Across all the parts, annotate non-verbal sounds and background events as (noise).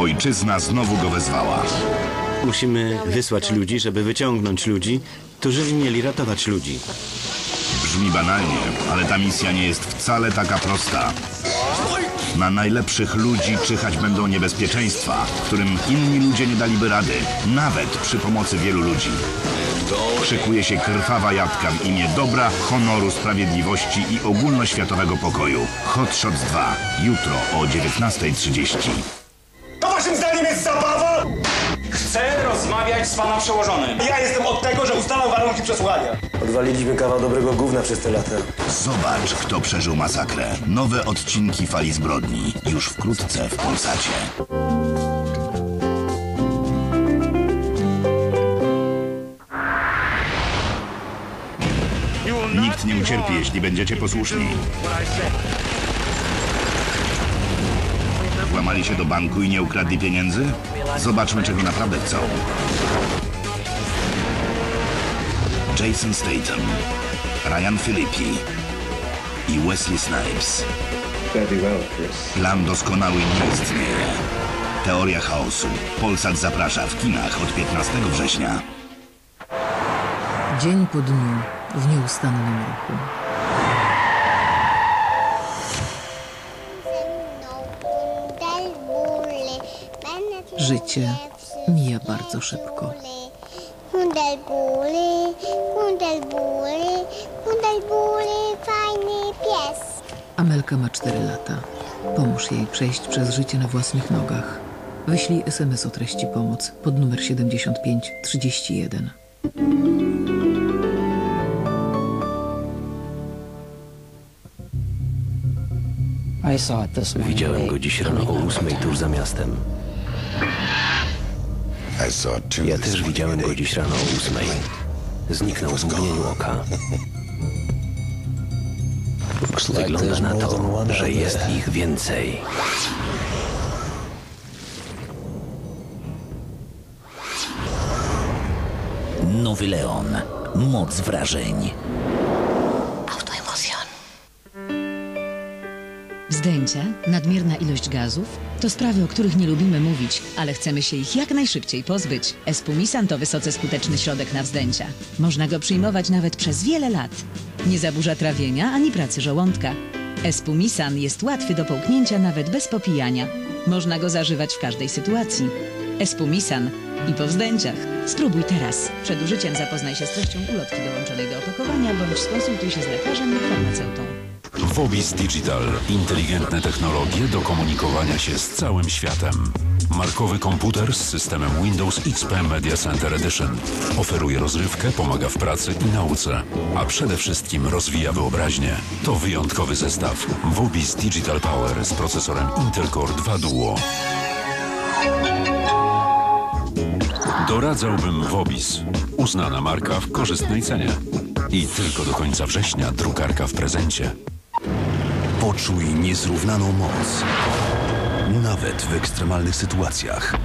Ojczyzna znowu go wezwała. Musimy wysłać ludzi, żeby wyciągnąć ludzi, którzy mieli ratować ludzi. Brzmi banalnie, ale ta misja nie jest wcale taka prosta. Na najlepszych ludzi czyhać będą niebezpieczeństwa, którym inni ludzie nie daliby rady, nawet przy pomocy wielu ludzi. Szykuje się krwawa jadka w imię dobra, honoru, sprawiedliwości i ogólnoświatowego pokoju. Hot Shots 2. Jutro o 19.30. Waszym zdaniem jest zabawa? Chcę rozmawiać z pana przełożonym. Ja jestem od tego, że ustalam warunki przesłuchania. Odwaliliśmy kawał dobrego gówna przez te lata. Zobacz, kto przeżył masakrę. Nowe odcinki Fali Zbrodni. Już wkrótce w Polsacie. Nikt nie ucierpi, jeśli będziecie posłuszni. Włamali się do banku i nie ukradli pieniędzy? Zobaczmy, czego naprawdę chcą. Jason Statham, Ryan Philippi i Wesley Snipes. Plan doskonały nie istnieje. Teoria chaosu. Polsat zaprasza w kinach od 15 września. Dzień po dniu w nieustannym ruchu. Życie mija bardzo szybko. Hundelbuli, hundelbuli, hundelbuli, fajny pies. Amelka ma 4 lata. Pomóż jej przejść przez życie na własnych nogach. Wyślij SMS o treści pomoc pod numer 7531. Widziałem go dziś rano o ósmej tuż za miastem. Ja też widziałem go dziś rano o ósmej. Zniknął w mgnieniu oka. Wygląda na to, że jest ich więcej. Nowy Leon. Moc wrażeń. Zdjęcia, nadmierna ilość gazów to sprawy, o których nie lubimy mówić, ale chcemy się ich jak najszybciej pozbyć. Espumisan to wysoce skuteczny środek na wzdęcia. Można go przyjmować nawet przez wiele lat. Nie zaburza trawienia ani pracy żołądka. Espumisan jest łatwy do połknięcia nawet bez popijania. Można go zażywać w każdej sytuacji. Espumisan i po wzdęciach. Spróbuj teraz. Przed użyciem zapoznaj się z treścią ulotki dołączonej do opakowania bądź skonsultuj się z lekarzem lub farmaceutą. Wobis Digital. Inteligentne technologie do komunikowania się z całym światem. Markowy komputer z systemem Windows XP Media Center Edition. Oferuje rozrywkę, pomaga w pracy i nauce. A przede wszystkim rozwija wyobraźnię. To wyjątkowy zestaw. Wobis Digital Power z procesorem Intel Core 2 Duo. Doradzałbym Wobis. Uznana marka w korzystnej cenie. I tylko do końca września drukarka w prezencie. Poczuj niezrównaną moc. Nawet w ekstremalnych sytuacjach.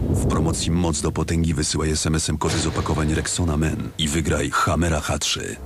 W promocji Moc do Potęgi wysyłaj SMS-em kody z opakowań Rexona Men i wygraj Hammera H3.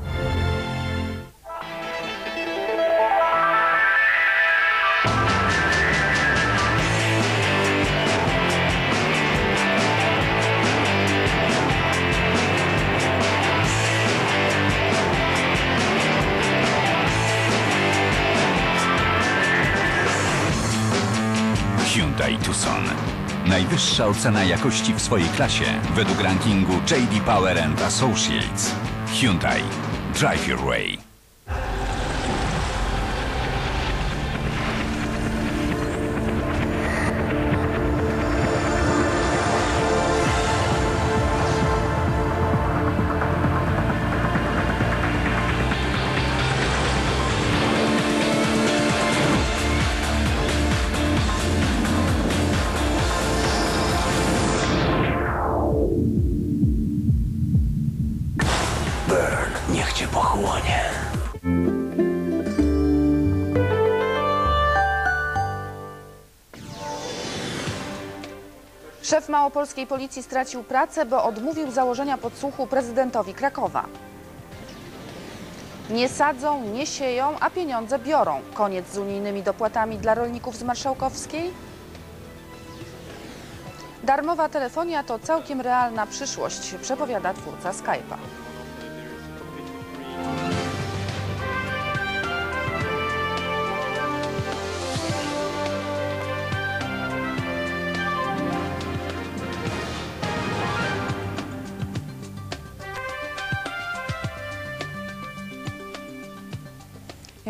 Najwyższa ocena jakości w swojej klasie według rankingu JD Power and Associates. Hyundai. Drive your way. Szef małopolskiej policji stracił pracę, bo odmówił założenia podsłuchu prezydentowi Krakowa. Nie sadzą, nie sieją, a pieniądze biorą. Koniec z unijnymi dopłatami dla rolników z Marszałkowskiej? Darmowa telefonia to całkiem realna przyszłość, przepowiada twórca Skype'a.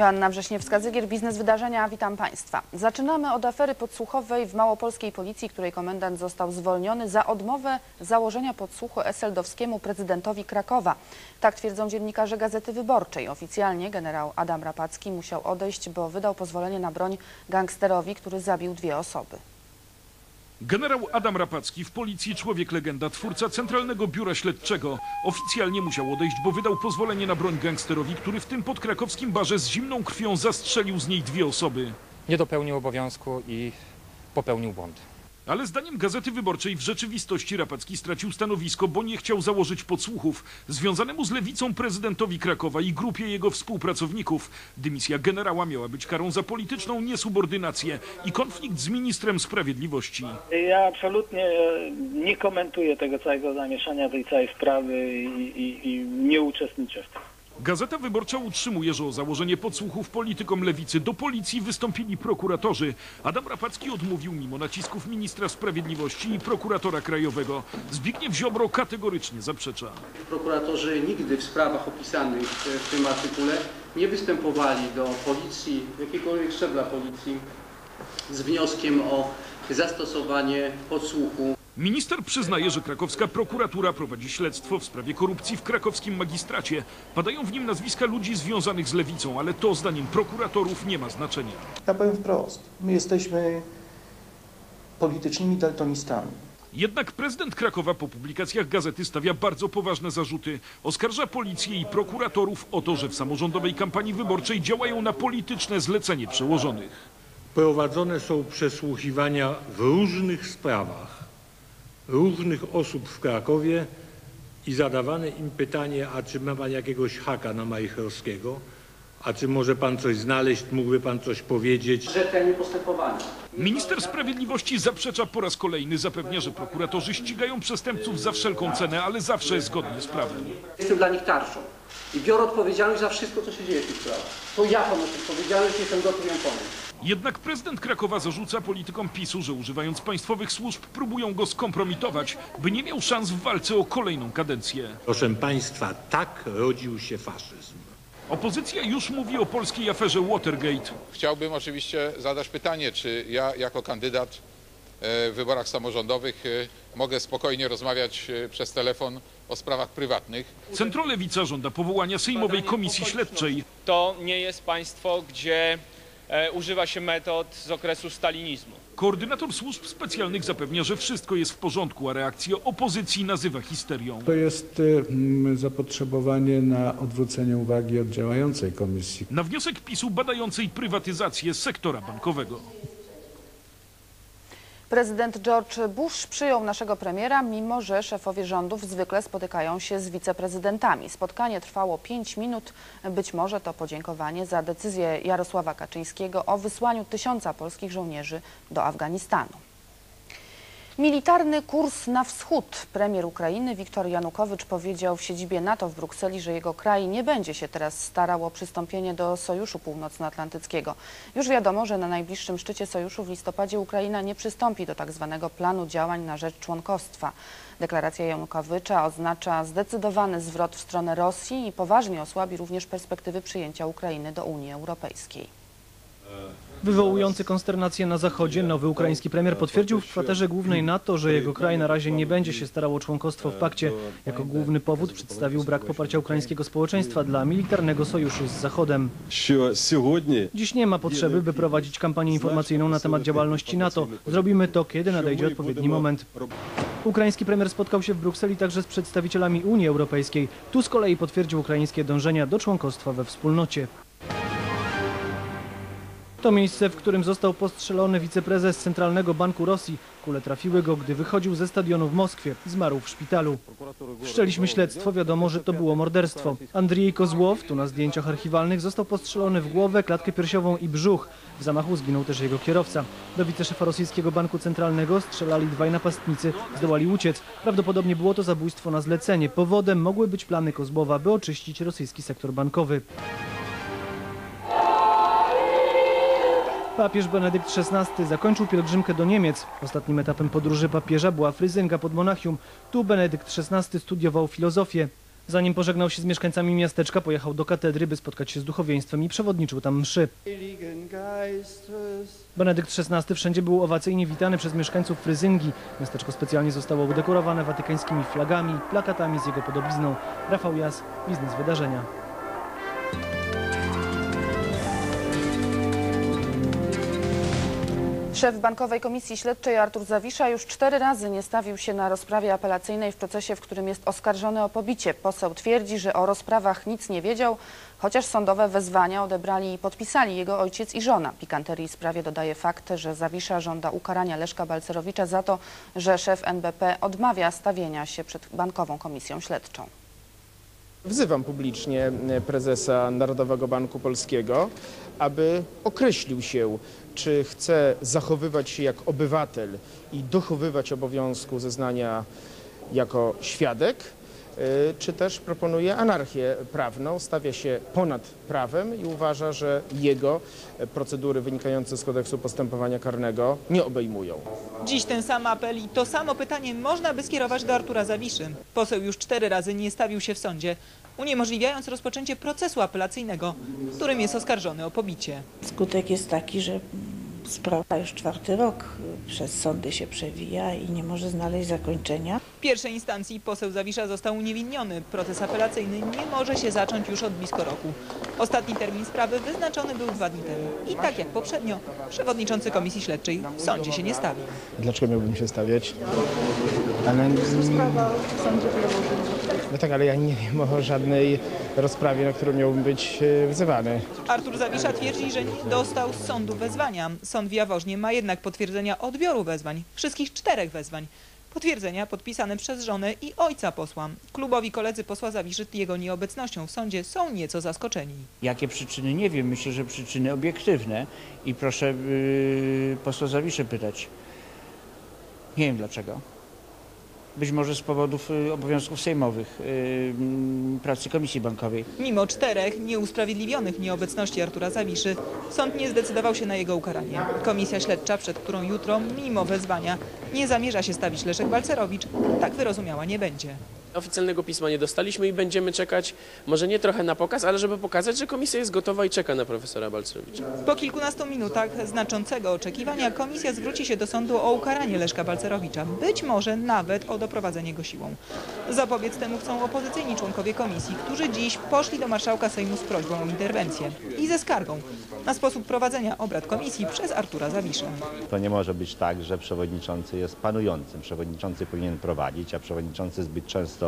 Joanna Wrześniewska-Zygier, Biznes Wydarzenia, witam Państwa. Zaczynamy od afery podsłuchowej w małopolskiej policji, której komendant został zwolniony za odmowę założenia podsłuchu eseldowskiemu prezydentowi Krakowa. Tak twierdzą dziennikarze Gazety Wyborczej. Oficjalnie generał Adam Rapacki musiał odejść, bo wydał pozwolenie na broń gangsterowi, który zabił dwie osoby. Generał Adam Rapacki w policji człowiek legenda, twórca Centralnego Biura Śledczego. Oficjalnie musiał odejść, bo wydał pozwolenie na broń gangsterowi, który w tym podkrakowskim barze z zimną krwią zastrzelił z niej dwie osoby. Nie dopełnił obowiązku i popełnił błąd. Ale zdaniem Gazety Wyborczej w rzeczywistości Rapacki stracił stanowisko, bo nie chciał założyć podsłuchów związanemu z lewicą prezydentowi Krakowa i grupie jego współpracowników. Dymisja generała miała być karą za polityczną niesubordynację i konflikt z ministrem sprawiedliwości. Ja absolutnie e, nie komentuję tego całego zamieszania, tej całej sprawy i, i, i nie uczestniczę w tym. Gazeta Wyborcza utrzymuje, że o założenie podsłuchów politykom lewicy do policji wystąpili prokuratorzy. Adam Rapacki odmówił mimo nacisków ministra sprawiedliwości i prokuratora krajowego. Zbigniew Ziobro kategorycznie zaprzecza. Prokuratorzy nigdy w sprawach opisanych w tym artykule nie występowali do policji, jakiegokolwiek szczebla policji z wnioskiem o zastosowanie podsłuchu. Minister przyznaje, że krakowska prokuratura prowadzi śledztwo w sprawie korupcji w krakowskim magistracie. Padają w nim nazwiska ludzi związanych z lewicą, ale to zdaniem prokuratorów nie ma znaczenia. Ja powiem wprost, my jesteśmy politycznymi daltonistami. Jednak prezydent Krakowa po publikacjach gazety stawia bardzo poważne zarzuty. Oskarża policję i prokuratorów o to, że w samorządowej kampanii wyborczej działają na polityczne zlecenie przełożonych. Prowadzone są przesłuchiwania w różnych sprawach różnych osób w Krakowie i zadawane im pytanie, a czy ma pan jakiegoś haka na Majchrowskiego, a czy może pan coś znaleźć, mógłby pan coś powiedzieć. Rzetelnie postępowanie. Minister Sprawiedliwości zaprzecza po raz kolejny, zapewnia, że prokuratorzy ścigają przestępców za wszelką cenę, ale zawsze zgodnie z prawem. Jestem dla nich tarczą i biorę odpowiedzialność za wszystko, co się dzieje w tych sprawach. To ja ponoszę odpowiedzialność i jestem gotów ją pomóc. Jednak prezydent Krakowa zarzuca politykom PiSu, że używając państwowych służb próbują go skompromitować, by nie miał szans w walce o kolejną kadencję. Proszę państwa, tak rodził się faszyzm. Opozycja już mówi o polskiej aferze Watergate. Chciałbym oczywiście zadać pytanie, czy ja jako kandydat w wyborach samorządowych mogę spokojnie rozmawiać przez telefon o sprawach prywatnych. Centrolewica żąda powołania Sejmowej Komisji Śledczej. To nie jest państwo, gdzie e, używa się metod z okresu stalinizmu. Koordynator służb specjalnych zapewnia, że wszystko jest w porządku, a reakcję opozycji nazywa histerią. To jest y, zapotrzebowanie na odwrócenie uwagi od działającej komisji. Na wniosek PiSu badającej prywatyzację sektora bankowego. Prezydent George Bush przyjął naszego premiera, mimo że szefowie rządów zwykle spotykają się z wiceprezydentami. Spotkanie trwało 5 minut. Być może to podziękowanie za decyzję Jarosława Kaczyńskiego o wysłaniu tysiąca polskich żołnierzy do Afganistanu. Militarny kurs na wschód. Premier Ukrainy Wiktor Janukowycz powiedział w siedzibie NATO w Brukseli, że jego kraj nie będzie się teraz starał o przystąpienie do Sojuszu Północnoatlantyckiego. Już wiadomo, że na najbliższym szczycie Sojuszu w listopadzie Ukraina nie przystąpi do tak zwanego planu działań na rzecz członkostwa. Deklaracja Janukowycza oznacza zdecydowany zwrot w stronę Rosji i poważnie osłabi również perspektywy przyjęcia Ukrainy do Unii Europejskiej. Wywołujący konsternację na Zachodzie, nowy ukraiński premier potwierdził w kwaterze głównej NATO, że jego kraj na razie nie będzie się starał o członkostwo w pakcie. Jako główny powód przedstawił brak poparcia ukraińskiego społeczeństwa dla militarnego sojuszu z Zachodem. Dziś nie ma potrzeby, by prowadzić kampanię informacyjną na temat działalności NATO. Zrobimy to, kiedy nadejdzie odpowiedni moment. Ukraiński premier spotkał się w Brukseli także z przedstawicielami Unii Europejskiej. Tu z kolei potwierdził ukraińskie dążenia do członkostwa we wspólnocie. To miejsce, w którym został postrzelony wiceprezes Centralnego Banku Rosji. Kule trafiły go, gdy wychodził ze stadionu w Moskwie. Zmarł w szpitalu. Wszczęliśmy śledztwo, wiadomo, że to było morderstwo. Andrzej Kozłow, tu na zdjęciach archiwalnych, został postrzelony w głowę, klatkę piersiową i brzuch. W zamachu zginął też jego kierowca. Do wiceszefa rosyjskiego banku centralnego strzelali dwaj napastnicy, zdołali uciec. Prawdopodobnie było to zabójstwo na zlecenie. Powodem mogły być plany Kozłowa, by oczyścić rosyjski sektor bankowy. Papież Benedykt XVI zakończył pielgrzymkę do Niemiec. Ostatnim etapem podróży papieża była Fryzynga pod Monachium. Tu Benedykt XVI studiował filozofię. Zanim pożegnał się z mieszkańcami miasteczka, pojechał do katedry, by spotkać się z duchowieństwem i przewodniczył tam mszy. Benedykt XVI wszędzie był owacyjnie witany przez mieszkańców Fryzyngi. Miasteczko specjalnie zostało udekorowane watykańskimi flagami, plakatami z jego podobizną. Rafał Jas, biznes wydarzenia. Szef Bankowej Komisji Śledczej Artur Zawisza już cztery razy nie stawił się na rozprawie apelacyjnej w procesie, w którym jest oskarżony o pobicie. Poseł twierdzi, że o rozprawach nic nie wiedział, chociaż sądowe wezwania odebrali i podpisali jego ojciec i żona. Pikanterii sprawie dodaje fakt, że Zawisza żąda ukarania Leszka Balcerowicza za to, że szef NBP odmawia stawienia się przed Bankową Komisją Śledczą. Wzywam publicznie prezesa Narodowego Banku Polskiego, aby określił się, czy chce zachowywać się jak obywatel i dochowywać obowiązku zeznania jako świadek, y, czy też proponuje anarchię prawną, stawia się ponad prawem i uważa, że jego procedury wynikające z kodeksu postępowania karnego nie obejmują. Dziś ten sam apel i to samo pytanie można by skierować do Artura Zawiszy. Poseł już cztery razy nie stawił się w sądzie, uniemożliwiając rozpoczęcie procesu apelacyjnego, w którym jest oskarżony o pobicie. Skutek jest taki, że sprawa już czwarty rok przez sądy się przewija i nie może znaleźć zakończenia. W pierwszej instancji poseł Zawisza został uniewinniony. Proces apelacyjny nie może się zacząć już od blisko roku. Ostatni termin sprawy wyznaczony był dwa dni temu. I tak jak poprzednio, przewodniczący Komisji Śledczej w sądzie się nie stawi. Dlaczego miałbym się stawiać? Ale... No tak, ale ja nie wiem o żadnej rozprawie, na którą miałbym być e, wzywany. Artur Zawisza twierdzi, że nie dostał z sądu wezwania. Sąd w Jaworznie ma jednak potwierdzenia odbioru wezwań, wszystkich czterech wezwań. Potwierdzenia podpisane przez żonę i ojca posła. Klubowi koledzy posła Zawiszy jego nieobecnością w sądzie są nieco zaskoczeni. Jakie przyczyny? Nie wiem. Myślę, że przyczyny obiektywne i proszę yy, posła Zawiszę pytać. Nie wiem dlaczego. Być może z powodów y, obowiązków sejmowych, y, pracy Komisji Bankowej. Mimo czterech nieusprawiedliwionych nieobecności Artura Zawiszy, sąd nie zdecydował się na jego ukaranie. Komisja śledcza, przed którą jutro, mimo wezwania, nie zamierza się stawić Leszek Balcerowicz, tak wyrozumiała nie będzie. Oficjalnego pisma nie dostaliśmy i będziemy czekać, może nie trochę na pokaz, ale żeby pokazać, że komisja jest gotowa i czeka na profesora Balcerowicza. Po kilkunastu minutach znaczącego oczekiwania komisja zwróci się do sądu o ukaranie Leszka Balcerowicza, być może nawet o doprowadzenie go siłą. Zapobiec temu chcą opozycyjni członkowie komisji, którzy dziś poszli do marszałka Sejmu z prośbą o interwencję i ze skargą na sposób prowadzenia obrad komisji przez Artura Zawiszę. To nie może być tak, że przewodniczący jest panującym. Przewodniczący powinien prowadzić, a przewodniczący zbyt często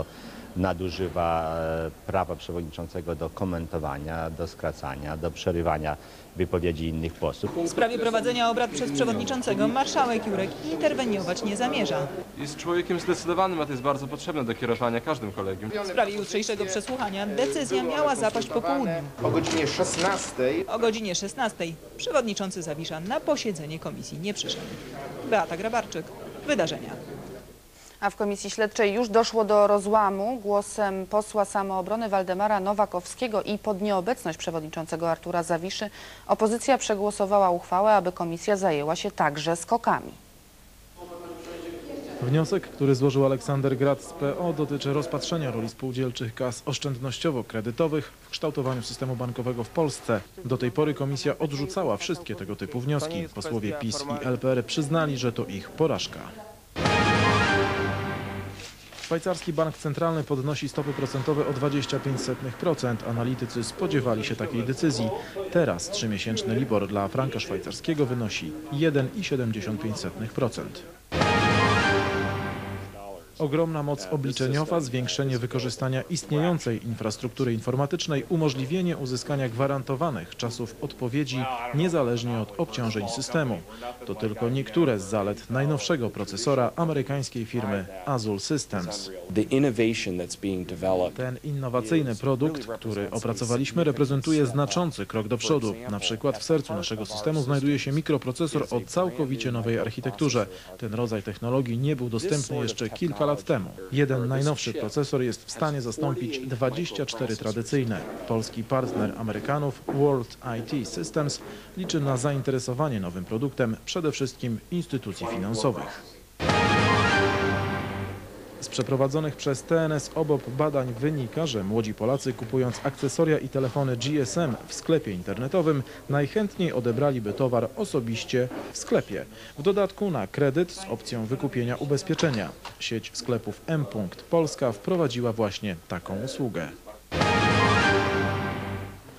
nadużywa e, prawa przewodniczącego do komentowania, do skracania, do przerywania wypowiedzi innych posłów. W sprawie prowadzenia obrad przez przewodniczącego marszałek Jurek interweniować nie zamierza. Jest człowiekiem zdecydowanym, a to jest bardzo potrzebne do kierowania każdym kolegium. W sprawie jutrzejszego przesłuchania decyzja miała zapaść po południu. O godzinie 16. O godzinie 16 przewodniczący Zawisza na posiedzenie komisji nie przyszedł. Beata Grabarczyk, Wydarzenia. A w Komisji Śledczej już doszło do rozłamu głosem posła samoobrony Waldemara Nowakowskiego i pod nieobecność przewodniczącego Artura Zawiszy opozycja przegłosowała uchwałę, aby komisja zajęła się także skokami. Wniosek, który złożył Aleksander Grad z PO dotyczy rozpatrzenia roli spółdzielczych kas oszczędnościowo-kredytowych w kształtowaniu systemu bankowego w Polsce. Do tej pory komisja odrzucała wszystkie tego typu wnioski. Posłowie PiS i LPR przyznali, że to ich porażka. Szwajcarski bank centralny podnosi stopy procentowe o 25%. Analitycy spodziewali się takiej decyzji. Teraz trzymiesięczny LIBOR dla franka szwajcarskiego wynosi 1,75%. Ogromna moc obliczeniowa, zwiększenie wykorzystania istniejącej infrastruktury informatycznej, umożliwienie uzyskania gwarantowanych czasów odpowiedzi niezależnie od obciążeń systemu. To tylko niektóre z zalet najnowszego procesora amerykańskiej firmy Azul Systems. Ten innowacyjny produkt, który opracowaliśmy, reprezentuje znaczący krok do przodu. Na przykład w sercu naszego systemu znajduje się mikroprocesor o całkowicie nowej architekturze. Ten rodzaj technologii nie był dostępny jeszcze kilka lat temu. Jeden najnowszy procesor jest w stanie zastąpić 24 tradycyjne. Polski partner Amerykanów World IT Systems liczy na zainteresowanie nowym produktem przede wszystkim instytucji finansowych. Z przeprowadzonych przez TNS obok badań wynika, że młodzi Polacy kupując akcesoria i telefony GSM w sklepie internetowym najchętniej odebraliby towar osobiście w sklepie. W dodatku na kredyt z opcją wykupienia ubezpieczenia. Sieć sklepów M. Polska wprowadziła właśnie taką usługę.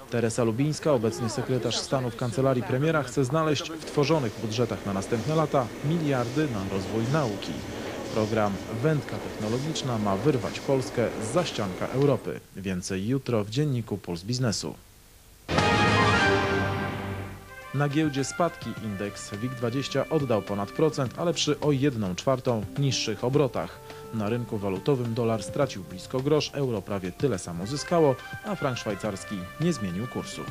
Teresa Lubińska, obecny sekretarz stanu w kancelarii premiera, chce znaleźć w tworzonych budżetach na następne lata miliardy na rozwój nauki. Program Wędka Technologiczna ma wyrwać Polskę z zaścianka Europy. Więcej jutro w dzienniku Puls Biznesu. Na giełdzie spadki indeks WIG20 oddał ponad procent, ale przy o 1 czwartą niższych obrotach. Na rynku walutowym dolar stracił blisko grosz, euro prawie tyle samo zyskało, a frank szwajcarski nie zmienił kursu.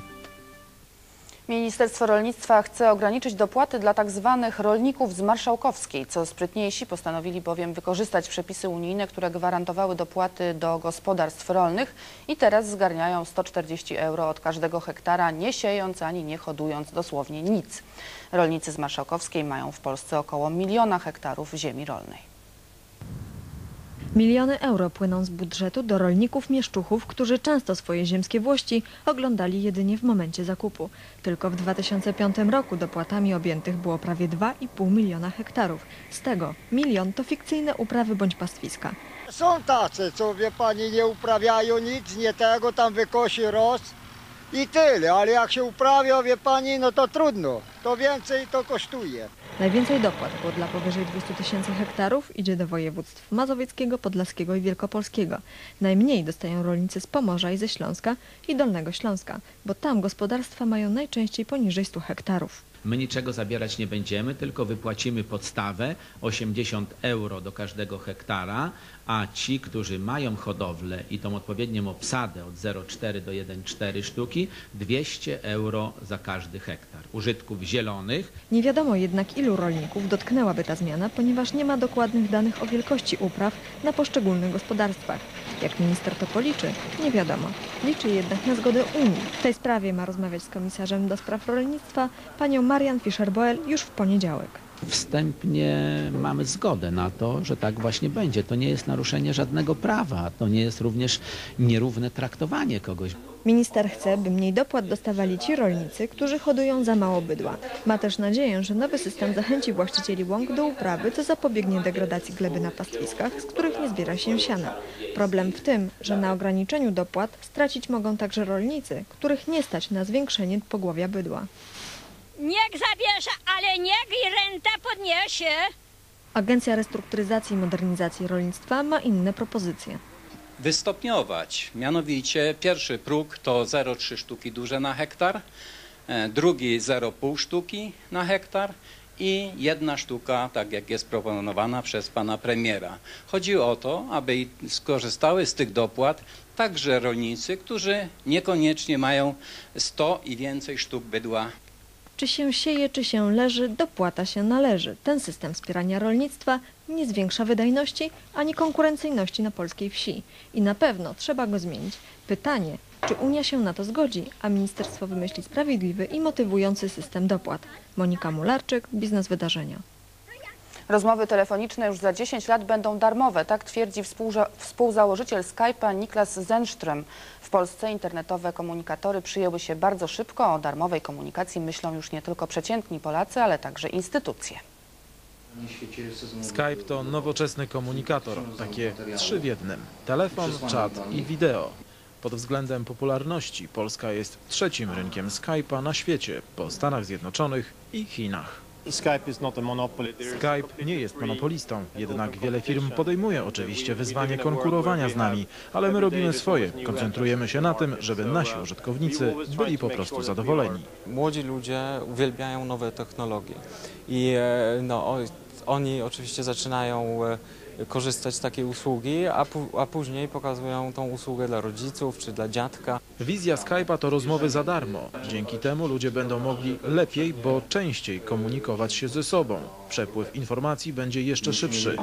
Ministerstwo Rolnictwa chce ograniczyć dopłaty dla tzw. rolników z Marszałkowskiej. Co sprytniejsi postanowili bowiem wykorzystać przepisy unijne, które gwarantowały dopłaty do gospodarstw rolnych i teraz zgarniają 140 euro od każdego hektara, nie siejąc ani nie hodując dosłownie nic. Rolnicy z Marszałkowskiej mają w Polsce około miliona hektarów ziemi rolnej. Miliony euro płyną z budżetu do rolników mieszczuchów, którzy często swoje ziemskie włości oglądali jedynie w momencie zakupu. Tylko w 2005 roku dopłatami objętych było prawie 2,5 miliona hektarów. Z tego milion to fikcyjne uprawy bądź pastwiska. Są tacy, co wie pani, nie uprawiają nic, nie tego, tam wykosi roz i tyle, ale jak się uprawia, wie pani, no to trudno, to więcej to kosztuje. Najwięcej dopłat było dla powyżej 200 tysięcy hektarów idzie do województw mazowieckiego, podlaskiego i wielkopolskiego. Najmniej dostają rolnicy z Pomorza i ze Śląska i Dolnego Śląska, bo tam gospodarstwa mają najczęściej poniżej 100 hektarów. My niczego zabierać nie będziemy, tylko wypłacimy podstawę 80 euro do każdego hektara, a ci, którzy mają hodowlę i tą odpowiednią obsadę od 0,4 do 1,4 sztuki, 200 euro za każdy hektar. Użytków zielonych Nie wiadomo jednak ilu rolników dotknęłaby ta zmiana, ponieważ nie ma dokładnych danych o wielkości upraw na poszczególnych gospodarstwach. Jak minister to policzy, nie wiadomo. Liczy jednak na zgodę Unii. W tej sprawie ma rozmawiać z komisarzem do spraw rolnictwa panią Marian Fischer-Boel już w poniedziałek. Wstępnie mamy zgodę na to, że tak właśnie będzie. To nie jest naruszenie żadnego prawa, to nie jest również nierówne traktowanie kogoś. Minister chce, by mniej dopłat dostawali ci rolnicy, którzy hodują za mało bydła. Ma też nadzieję, że nowy system zachęci właścicieli łąk do uprawy, co zapobiegnie degradacji gleby na pastwiskach, z których nie zbiera się siana. Problem w tym, że na ograniczeniu dopłat stracić mogą także rolnicy, których nie stać na zwiększenie pogłowia bydła. Niech zabierze, ale niech i renta podniesie. Agencja Restrukturyzacji i Modernizacji Rolnictwa ma inne propozycje. wystopniować. Mianowicie pierwszy próg to 0,3 sztuki duże na hektar, e, drugi 0,5 sztuki na hektar i jedna sztuka, tak jak jest proponowana przez pana premiera. Chodzi o to, aby skorzystały z tych dopłat także rolnicy, którzy niekoniecznie mają 100 i więcej sztuk bydła Czy się sieje, czy się leży, dopłata się należy. Ten system wspierania rolnictwa nie zwiększa wydajności ani konkurencyjności na polskiej wsi. I na pewno trzeba go zmienić. Pytanie, czy Unia się na to zgodzi, a ministerstwo wymyśli sprawiedliwy i motywujący system dopłat. Monika Mularczyk, Biznes Wydarzenia. Rozmowy telefoniczne już za 10 lat będą darmowe, tak twierdzi współza- współzałożyciel Skype'a Niklas Zenström. W Polsce internetowe komunikatory przyjęły się bardzo szybko. O darmowej komunikacji myślą już nie tylko przeciętni Polacy, ale także instytucje. Skype to nowoczesny komunikator, takie trzy w jednym. Telefon, czat i wideo. Pod względem popularności Polska jest trzecim rynkiem Skype'a na świecie po Stanach Zjednoczonych i Chinach. Skype nie jest monopolistą, jednak wiele firm podejmuje oczywiście wyzwanie konkurowania z nami, ale my robimy swoje. Koncentrujemy się na tym, żeby nasi użytkownicy byli po prostu zadowoleni. Młodzi ludzie uwielbiają nowe technologie i e, no, oni oczywiście zaczynają e, korzystać z takiej usługi, a, a później pokazują tą usługę dla rodziców czy dla dziadka. Wizja Skype'a to rozmowy za darmo. Dzięki temu ludzie będą mogli lepiej, bo częściej komunikować się ze sobą. Przepływ informacji będzie jeszcze szybszy.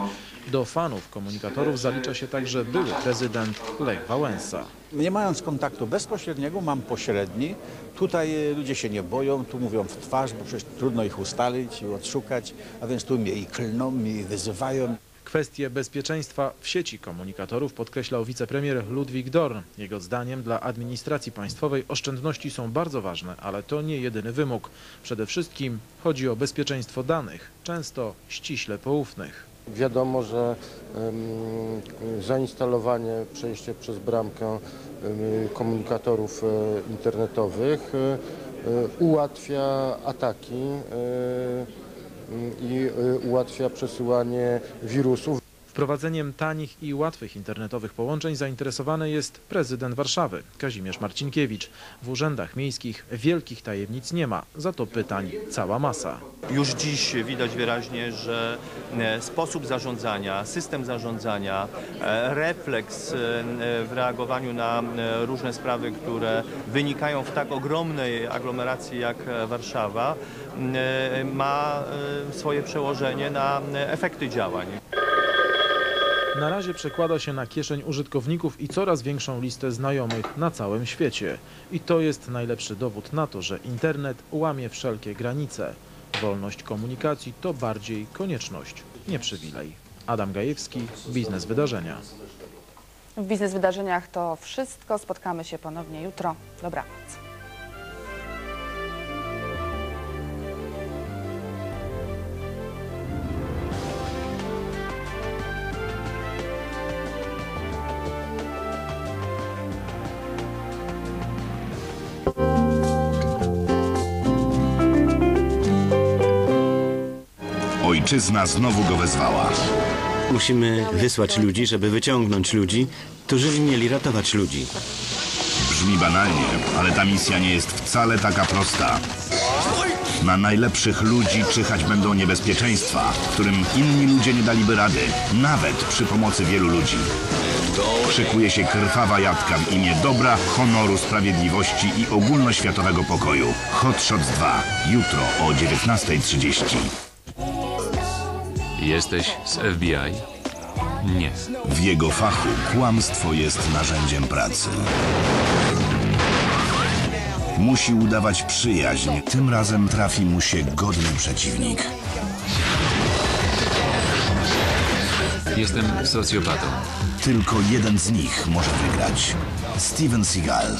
Do fanów komunikatorów zalicza się także były prezydent Lech Wałęsa. Nie mając kontaktu bezpośredniego, mam pośredni. Tutaj e, ludzie się nie boją, tu mówią w twarz, bo przecież trudno ich ustalić i odszukać, a więc tu mnie i klną, mnie i wyzywają. Kwestie bezpieczeństwa w sieci komunikatorów podkreślał wicepremier Ludwik Dorn. Jego zdaniem dla administracji państwowej oszczędności są bardzo ważne, ale to nie jedyny wymóg. Przede wszystkim chodzi o bezpieczeństwo danych, często ściśle poufnych. Wiadomo, że zainstalowanie, przejście przez bramkę komunikatorów e, internetowych e, e, ułatwia ataki i e, ułatwia przesyłanie wirusów. Wprowadzeniem tanich i łatwych internetowych połączeń zainteresowany jest prezydent Warszawy, Kazimierz Marcinkiewicz. W urzędach miejskich wielkich tajemnic nie ma, za to pytań cała masa. Już dziś widać wyraźnie, że e, sposób zarządzania, system zarządzania, e, refleks e, w reagowaniu na różne sprawy, które wynikają w tak ogromnej aglomeracji jak Warszawa, ma swoje przełożenie na efekty działań. Na razie przekłada się na kieszeń użytkowników i coraz większą listę znajomych na całym świecie. I to jest najlepszy dowód na to, że internet łamie wszelkie granice. Wolność komunikacji to bardziej konieczność, nie przywilej. Adam Gajewski, Biznes Wydarzenia. W Biznes Wydarzeniach to wszystko. Spotkamy się ponownie jutro. Dobranoc. Ojczyzna znowu go wezwała. Musimy wysłać ludzi, żeby wyciągnąć ludzi, którzy mieli ratować ludzi. Brzmi banalnie, ale ta misja nie jest wcale taka prosta. Na najlepszych ludzi czyhać będą niebezpieczeństwa, którym inni ludzie nie daliby rady, nawet przy pomocy wielu ludzi. Szykuje się krwawa jadka w imię dobra, honoru, sprawiedliwości i ogólnoświatowego pokoju. Hot Shots 2. Jutro o 19.30. Jesteś z FBI? Nie. W jego fachu kłamstwo jest narzędziem pracy. Musi udawać przyjaźń. Tym razem trafi mu się godny przeciwnik. Jestem socjopatą. Tylko jeden z nich może wygrać. Steven Seagal.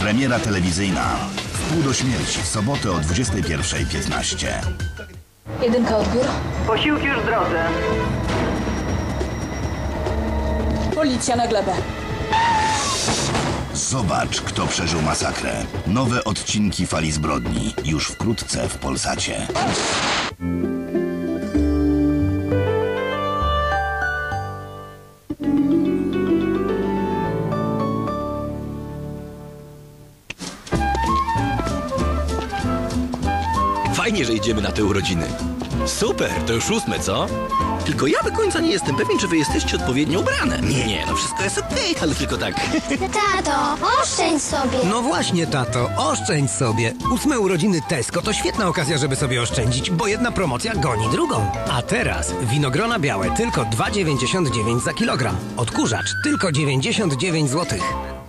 Premiera telewizyjna. W pół do śmierci w sobotę o 21.15. Jedynka odbiór. Posiłki już w drodze. Policja na glebę. Zobacz, kto przeżył masakrę. Nowe odcinki Fali Zbrodni. Już wkrótce w Polsacie. Fajnie, że idziemy na te urodziny. Super, to już ósme, co? Tylko ja do końca nie jestem pewien, czy wy jesteście odpowiednio ubrane. Nie, no wszystko jest okej, ale tylko tak. (laughs) Tato, oszczędź sobie. No właśnie, tato, oszczędź sobie. Ósme urodziny Tesco to świetna okazja, żeby sobie oszczędzić, bo jedna promocja goni drugą. A teraz winogrona białe tylko 2,99 za kilogram. Odkurzacz tylko 99 zł.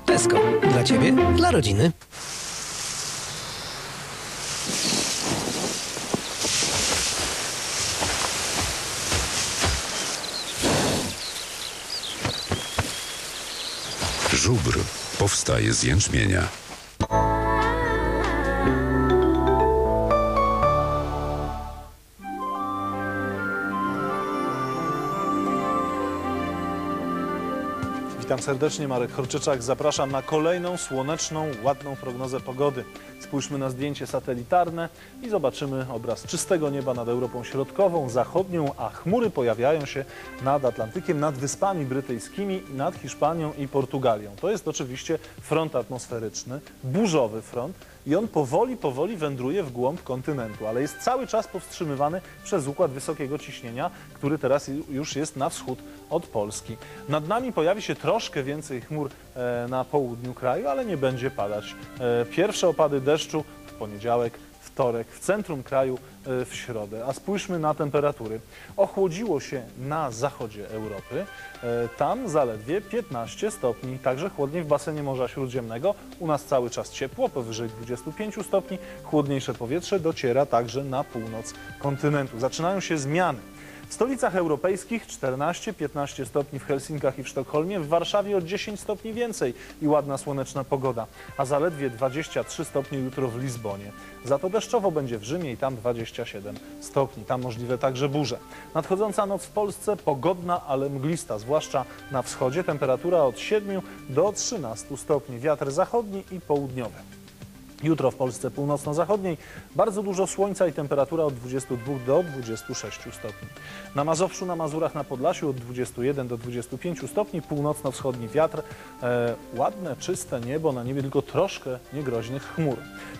Tesco. Dla ciebie, dla rodziny. Żubr powstaje z jęczmienia. Witam serdecznie, Marek Chorczyczak. Zapraszam na kolejną słoneczną, ładną prognozę pogody. Spójrzmy na zdjęcie satelitarne i zobaczymy obraz czystego nieba nad Europą Środkową, Zachodnią, a chmury pojawiają się nad Atlantykiem, nad Wyspami Brytyjskimi, nad Hiszpanią i Portugalią. To jest oczywiście front atmosferyczny, burzowy front i on powoli, powoli wędruje w głąb kontynentu, ale jest cały czas powstrzymywany przez układ wysokiego ciśnienia, który teraz już jest na wschód od Polski. Nad nami pojawi się troszkę więcej chmur e, na południu kraju, ale nie będzie padać. E, Pierwsze opady deszczu w poniedziałek, wtorek, w centrum kraju e, w środę. A spójrzmy na temperatury. Ochłodziło się na zachodzie Europy. E, Tam zaledwie 15 stopni, także chłodniej w basenie Morza Śródziemnego. U nas cały czas ciepło, powyżej 25 stopni. Chłodniejsze powietrze dociera także na północ kontynentu. Zaczynają się zmiany. W stolicach europejskich 14-15 stopni w Helsinkach i w Sztokholmie, w Warszawie o 10 stopni więcej i ładna słoneczna pogoda, a zaledwie 23 stopnie jutro w Lizbonie. Za to deszczowo będzie w Rzymie i tam 27 stopni, tam możliwe także burze. Nadchodząca noc w Polsce pogodna, ale mglista, zwłaszcza na wschodzie, temperatura od 7 do 13 stopni, wiatr zachodni i południowy. Jutro w Polsce północno-zachodniej bardzo dużo słońca i temperatura od 22 do 26 stopni. Na Mazowszu, na Mazurach, na Podlasiu od 21 do 25 stopni, północno-wschodni wiatr, e, ładne, czyste niebo, na niebie tylko troszkę niegroźnych chmur.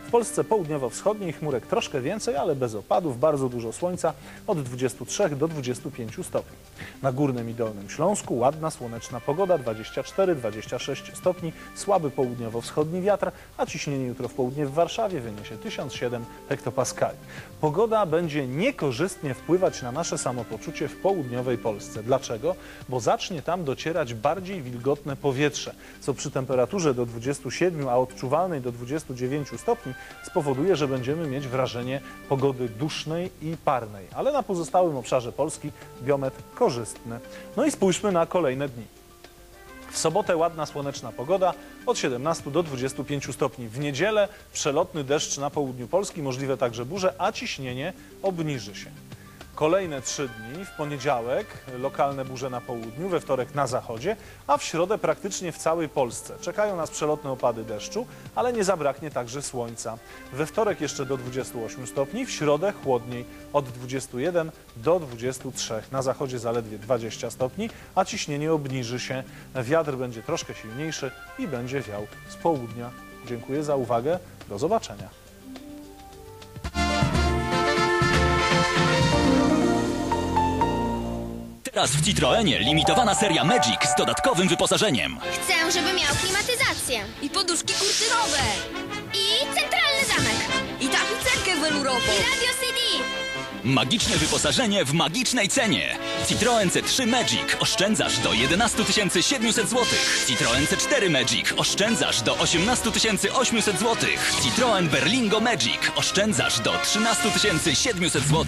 W Polsce południowo-wschodniej chmurek troszkę więcej, ale bez opadów, bardzo dużo słońca, od 23 do 25 stopni. Na Górnym i Dolnym Śląsku ładna, słoneczna pogoda, 24-26 stopni, słaby południowo-wschodni wiatr, a ciśnienie jutro w południe w Warszawie wyniesie 1007 hektopaskali. Pogoda będzie niekorzystnie wpływać na nasze samopoczucie w południowej Polsce. Dlaczego? Bo zacznie tam docierać bardziej wilgotne powietrze, co przy temperaturze do 27, a odczuwalnej do 29 stopni spowoduje, że będziemy mieć wrażenie pogody dusznej i parnej. Ale na pozostałym obszarze Polski biometr korzystny. No i spójrzmy na kolejne dni. W sobotę ładna słoneczna pogoda od 17 do 25 stopni. W niedzielę przelotny deszcz na południu Polski, możliwe także burze, a ciśnienie obniży się. Kolejne trzy dni, w poniedziałek lokalne burze na południu, we wtorek na zachodzie, a w środę praktycznie w całej Polsce. Czekają nas przelotne opady deszczu, ale nie zabraknie także słońca. We wtorek jeszcze do 28 stopni, w środę chłodniej od 21 do 23. Na zachodzie zaledwie 20 stopni, a ciśnienie obniży się. Wiatr będzie troszkę silniejszy i będzie wiał z południa. Dziękuję za uwagę. Do zobaczenia. Teraz w Citroenie limitowana seria Magic z dodatkowym wyposażeniem. Chcę, żeby miał klimatyzację. I poduszki kurtynowe. I centralny zamek. I tapicerkę welurową. I radio CD. Magiczne wyposażenie w magicznej cenie. Citroen C3 Magic oszczędzasz do 11 700 zł. Citroen C4 Magic oszczędzasz do 18 800 zł. Citroen Berlingo Magic oszczędzasz do 13 700 zł.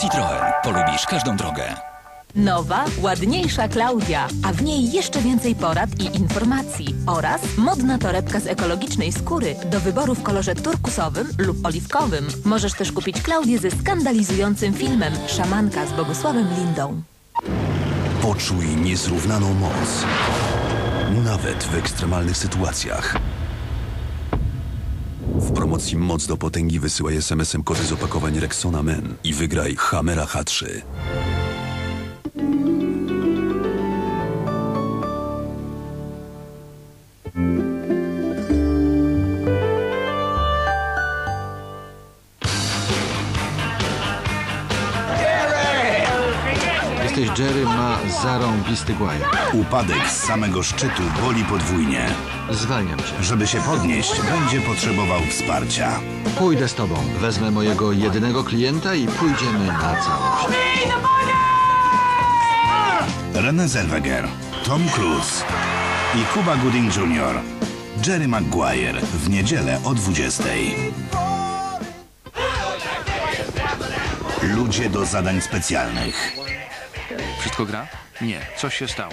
Citroen. Polubisz każdą drogę. Nowa, ładniejsza Klaudia, a w niej jeszcze więcej porad i informacji oraz modna torebka z ekologicznej skóry do wyboru w kolorze turkusowym lub oliwkowym. Możesz też kupić Klaudię ze skandalizującym filmem Szamanka z Bogusławem Lindą. Poczuj niezrównaną moc. Nawet w ekstremalnych sytuacjach. W promocji Moc do potęgi wysyłaj SMS-em kody z opakowań Rexona Men i wygraj Hammera H3. Jesteś Jerry, ma zarąbisty głaj. Upadek z samego szczytu boli podwójnie. Zwalniam cię. Żeby się podnieść, będzie potrzebował wsparcia. Pójdę z tobą. Wezmę mojego jedynego klienta i pójdziemy na całość. René Zellweger, Tom Cruise i Cuba Gooding Jr. Jerry Maguire w niedzielę o 20. Ludzie do zadań specjalnych. Wszystko gra? Nie. Coś się stało.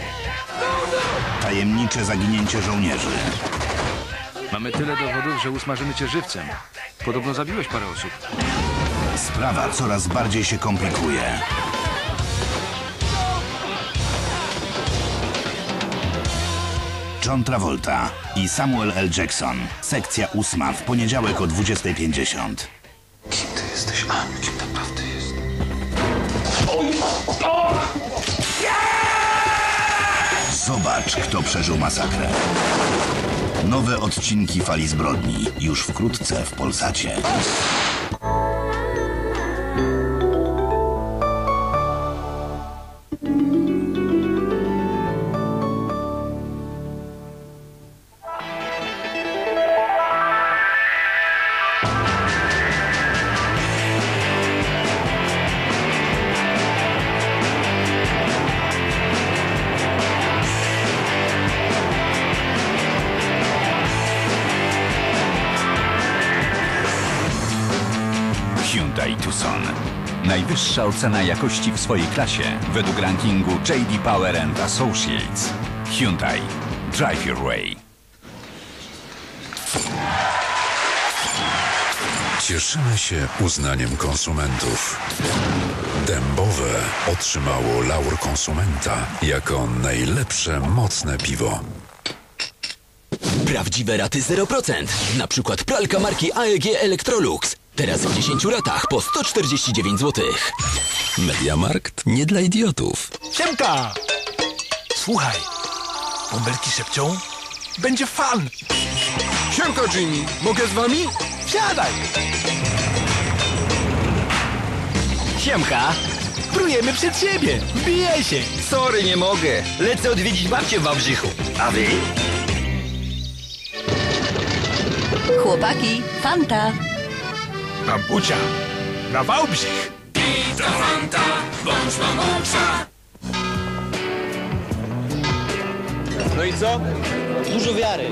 Tajemnicze zaginięcie żołnierzy. Mamy tyle dowodów, że usmażymy cię żywcem. Podobno zabiłeś parę osób. Sprawa coraz bardziej się komplikuje. John Travolta i Samuel L. Jackson. Sekcja ósma w poniedziałek o 20.50. Kim ty jesteś, Aniu? Zobacz, kto przeżył masakrę. Nowe odcinki Fali Zbrodni już wkrótce w Polsacie. Najwyższa ocena jakości w swojej klasie według rankingu JD Power and Associates. Hyundai. Drive your way. Cieszymy się uznaniem konsumentów. Dębowe otrzymało laur konsumenta jako najlepsze mocne piwo. Prawdziwe raty 0%. Na przykład pralka marki AEG Electrolux. Teraz w 10 ratach po 149 zł. Mediamarkt nie dla idiotów. Siemka! Słuchaj, bąbelki szepczą, będzie fan! Siemka, Jimmy, mogę z wami? Siadaj! Siemka! Prujemy przed siebie! Wbijaj się! Sorry, nie mogę. Lecę odwiedzić babcię w Wałbrzychu. A wy? Chłopaki, Fanta. Bambucia, na Wałbrzych! Pita Fanta, bądź mamucza. No i co? Dużo wiary.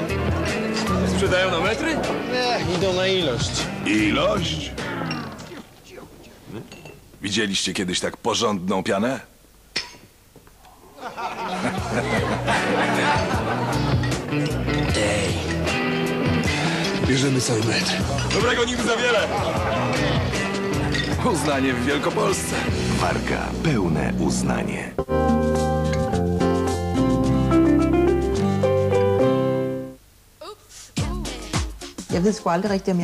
Sprzedają na metry? Nie, idą na ilość. Ilość? Widzieliście kiedyś tak porządną pianę? Bierzemy cały metr. Dobrego nim za wiele. Uznanie w Wielkopolsce. Warga, pełne uznanie.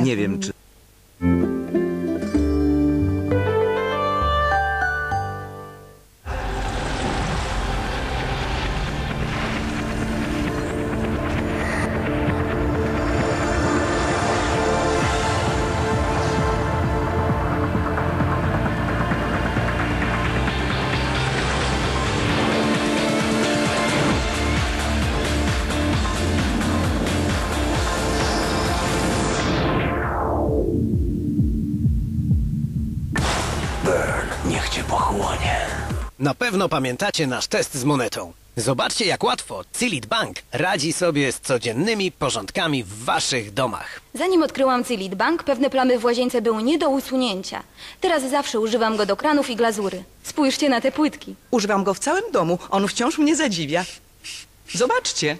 Nie wiem, czy Na pewno pamiętacie nasz test z monetą. Zobaczcie, jak łatwo Cilit Bank radzi sobie z codziennymi porządkami w waszych domach. Zanim odkryłam Cilit Bank, pewne plamy w łazience były nie do usunięcia. Teraz zawsze używam go do kranów i glazury. Spójrzcie na te płytki. Używam go w całym domu. On wciąż mnie zadziwia. Zobaczcie.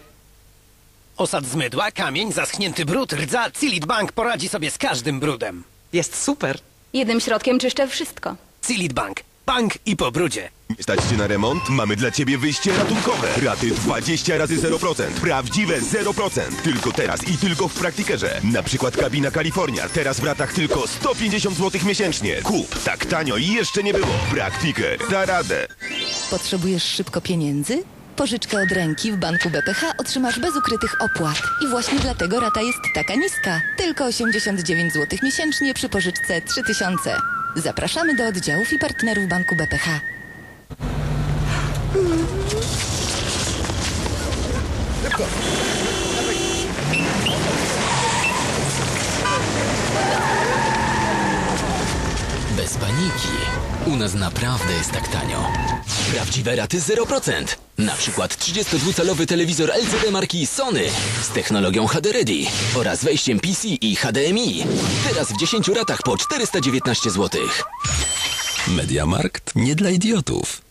Osad z mydła, kamień, zaschnięty brud, rdza, Cilit Bank poradzi sobie z każdym brudem. Jest super. Jednym środkiem czyszczę wszystko. Cilit Bank. Bank i po brudzie. Stać cię na remont? Mamy dla ciebie wyjście ratunkowe. Raty 20 razy 0%. Prawdziwe 0%. Tylko teraz i tylko w praktikerze. Na przykład kabina Kalifornia. Teraz w ratach tylko 150 zł miesięcznie. Kup. Tak tanio i jeszcze nie było. Praktiker. Da radę. Potrzebujesz szybko pieniędzy? Pożyczkę od ręki w banku BPH otrzymasz bez ukrytych opłat. I właśnie dlatego rata jest taka niska. Tylko 89 zł miesięcznie przy pożyczce 3000. Zapraszamy do oddziałów i partnerów banku BPH. Bez paniki. U nas naprawdę jest tak tanio. Prawdziwe raty 0%. Na przykład 32-calowy telewizor LCD marki Sony z technologią HD Ready oraz wejściem PC i HDMI. Teraz w 10 ratach po 419 zł. Mediamarkt nie dla idiotów.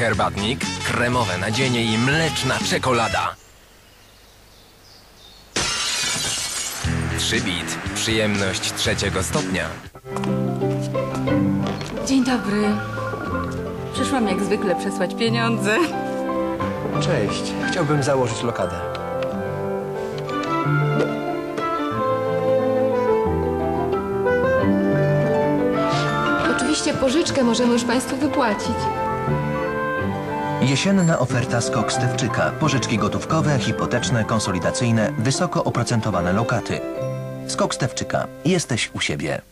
Herbatnik, kremowe nadzienie i mleczna czekolada. Trzybit. Przyjemność trzeciego stopnia. Dzień dobry. Przyszłam jak zwykle przesłać pieniądze. Cześć. Chciałbym założyć lokadę. Oczywiście pożyczkę możemy już Państwu wypłacić. Jesienna oferta Skok Stewczyka. Pożyczki gotówkowe, hipoteczne, konsolidacyjne, wysoko oprocentowane lokaty. Skok Stewczyka. Jesteś u siebie.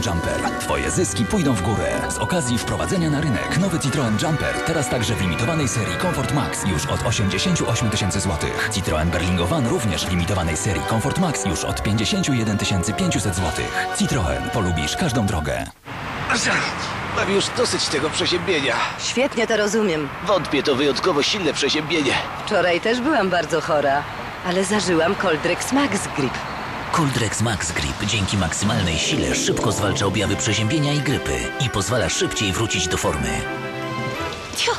Citroen Jumper. Twoje zyski pójdą w górę. Z okazji wprowadzenia na rynek nowy Citroen Jumper. Teraz także w limitowanej serii Comfort Max już od 88 tysięcy złotych. Citroen Berlingo Van również w limitowanej serii Comfort Max już od 51 500 złotych. Citroen. Polubisz każdą drogę. Mam już dosyć tego przeziębienia. Świetnie to rozumiem. Wątpię, to wyjątkowo silne przeziębienie. Wczoraj też byłam bardzo chora, ale zażyłam Coldrex Max Grip. Coldrex Max Grip dzięki maksymalnej sile szybko zwalcza objawy przeziębienia i grypy i pozwala szybciej wrócić do formy. Cio,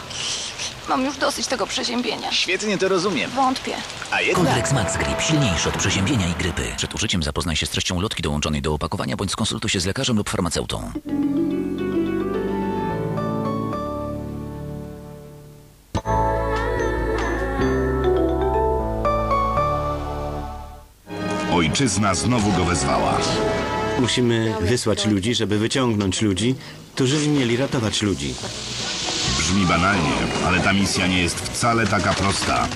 mam już dosyć tego przeziębienia. Świetnie to rozumiem. Wątpię. A jednak... Coldrex Max Grip silniejszy od przeziębienia i grypy. Przed użyciem zapoznaj się z treścią ulotki dołączonej do opakowania bądź skonsultuj się z lekarzem lub farmaceutą. Ojczyzna znowu go wezwała. Musimy wysłać ludzi, żeby wyciągnąć ludzi, którzy mieli ratować ludzi. Brzmi banalnie, ale ta misja nie jest wcale taka prosta.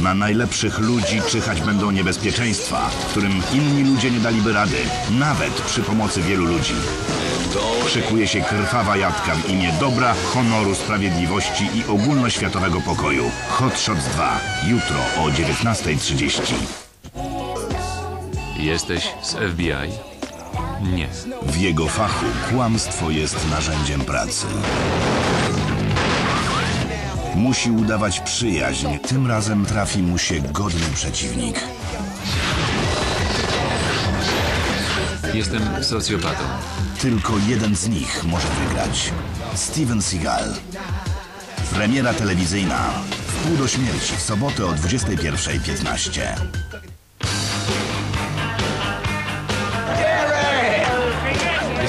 Na najlepszych ludzi czyhać będą niebezpieczeństwa, którym inni ludzie nie daliby rady, nawet przy pomocy wielu ludzi. Szykuje się krwawa jadka w imię dobra, honoru, sprawiedliwości i ogólnoświatowego pokoju. Hot Shots 2. Jutro o 19.30. Jesteś z FBI? Nie. W jego fachu kłamstwo jest narzędziem pracy. Musi udawać przyjaźń. Tym razem trafi mu się godny przeciwnik. Jestem socjopatą. Tylko jeden z nich może wygrać. Steven Seagal. Premiera telewizyjna. W pół do śmierci w sobotę o 21.15.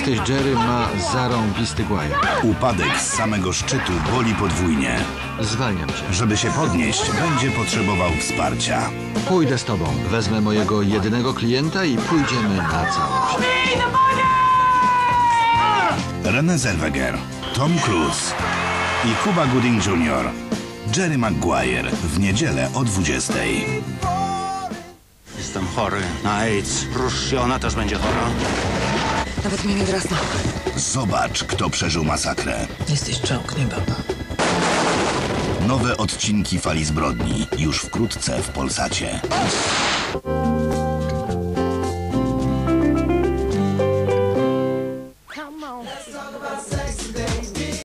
Jesteś Jerry ma zarąbisty głaj. Upadek z samego szczytu boli podwójnie. Zwalniam cię. Żeby się podnieść, będzie potrzebował wsparcia. Pójdę z tobą. Wezmę mojego jedynego klienta i pójdziemy na całość. René Zellweger, Tom Cruise i Cuba Gooding Jr. Jerry Maguire w niedzielę o 20. Jestem chory na AIDS. Rusz się, ona też będzie chora. Nawet mi nie drasnął. Zobacz, kto przeżył masakrę. Jesteś czołg, nie baba. Nowe odcinki Fali Zbrodni już wkrótce w Polsacie.